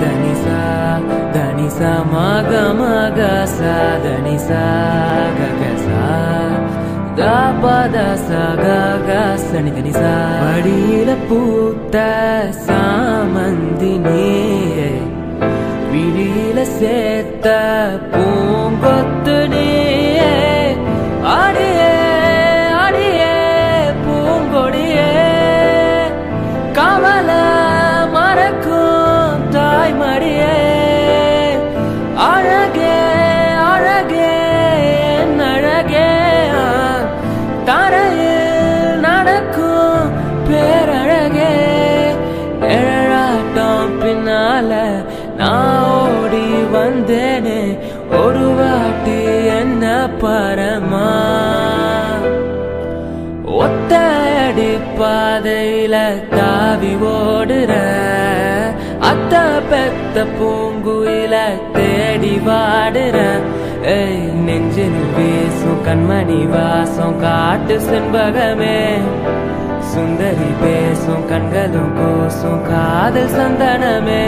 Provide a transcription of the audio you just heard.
தனி சா தனி சா மக மக சா தனி சா கக சா கா பத சா க க சனி தனி சா பூத்த சாமந்தி விழியில சேர்த்த பூ அழகே அழகே என் அழகே. தரையில் நடக்கும் பேரழகே. நிழலாட்டம் பின்னால நான் ஓடி வந்தேனே. ஒரு வாட்டி என்ன பரமா? ஒத்தடி பாதையில தாவி ஓடுற பெத்த பூங்குயில தேடி வாடுற. ஏய் நெஞ்சில் வீசும் கண்மணி வாசம் காட்டு செண்பகமே. சுந்தரி பேசும் கண்களும் கோசும் காதல் சந்தனமே.